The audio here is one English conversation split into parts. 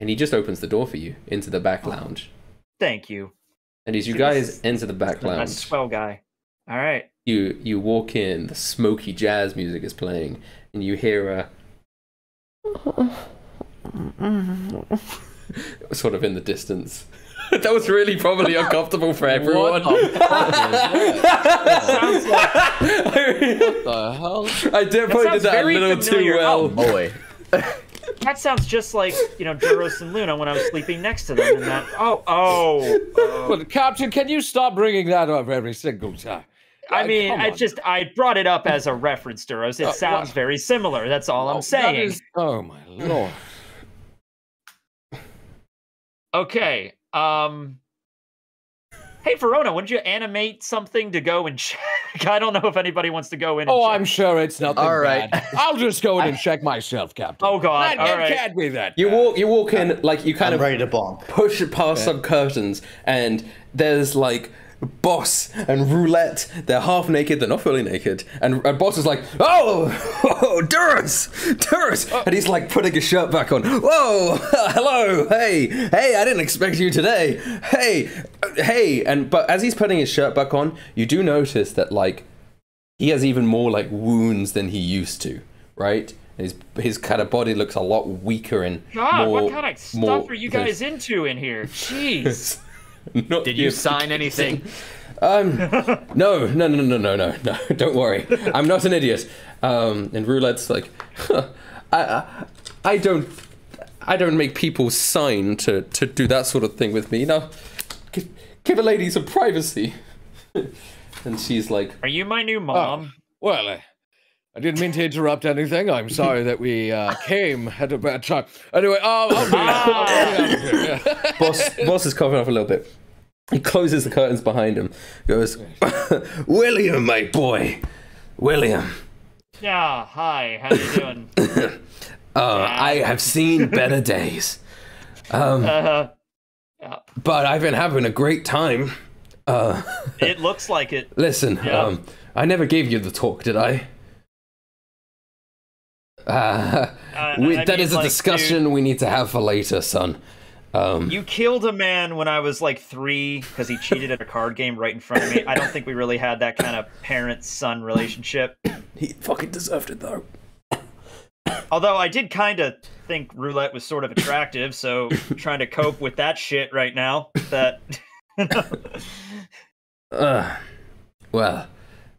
and he just opens the door for you into the back lounge. Thank you. And as you See, guys enter the back lounge, A swell guy. All right. you you walk in. The smoky jazz music is playing, and you hear a sort of in the distance. that was really probably uncomfortable for everyone. Sounds like the hell? I did probably did sounds that a very little too well. Oh, Boy. That sounds just like you know Duros and Luna when I was sleeping next to them. And that oh oh. oh. But Captain, can you stop bringing that up every single time? I Uh, mean, I just I brought it up as a reference, Duros. It Uh, sounds very similar. That's all Oh, I'm saying. is- oh my lord. Okay. Um. Hey Verona, wouldn't you animate something to go and check? I don't know if anybody wants to go in. And Oh, check. I'm sure it's nothing All right. bad. I'll just go in and check myself, Captain. Oh God! That, All it right. can't be that. You walk you walk in like you kind I'm of ready to bonk. push it past some curtains and there's like boss and roulette they're half naked they're not fully naked. And, and boss is like oh, oh Duros Duros and he's like putting his shirt back on. Whoa hello hey hey I didn't expect you today. Hey uh, hey. And but as he's putting his shirt back on you do notice that like he has even more like wounds than he used to right? His his kind of body looks a lot weaker and God, more, what kind of stuff more- are you guys into in here? Jeez. Not Did you sign anything? Um, no, no, no, no, no, no, no. Don't worry. I'm not an idiot. Um, and roulette's like, huh, I, I, I don't, I don't make people sign to to do that sort of thing with me. No, give, give a lady some privacy. and she's like, Are you my new mom? Well, I, I didn't mean to interrupt anything. I'm sorry that we uh, came at a bad time. Anyway, um, I'll be, I'll be out of here. yeah. boss, boss is coughing off a little bit. He closes the curtains behind him. Goes, William, my boy, William. Yeah. Hi. How you doing? Uh, I have seen better days. Um, uh, yeah. but I've been having a great time. Uh, It looks like it. listen, Yeah. um, I never gave you the talk, did I? Uh, we, that mean, is a like, discussion we need to have for later, son. Um, You killed a man when I was like three because he cheated at a card game right in front of me. I don't think we really had that kind of parent-son relationship. he fucking deserved it, though. Although I did kind of think roulette was sort of attractive, so trying to cope with that shit right now. That Uh, well,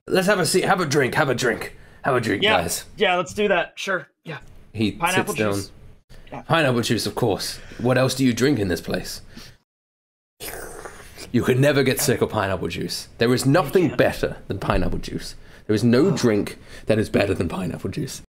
let's have a seat. Have a drink. Have a drink. Have a drink, yeah, guys. yeah, let's do that. Sure. Yeah. He Pineapple sits down. juice. Yeah. Pineapple juice, of course. What else do you drink in this place? You can never get sick of pineapple juice. There is nothing better than pineapple juice. There is no oh. drink that is better than pineapple juice.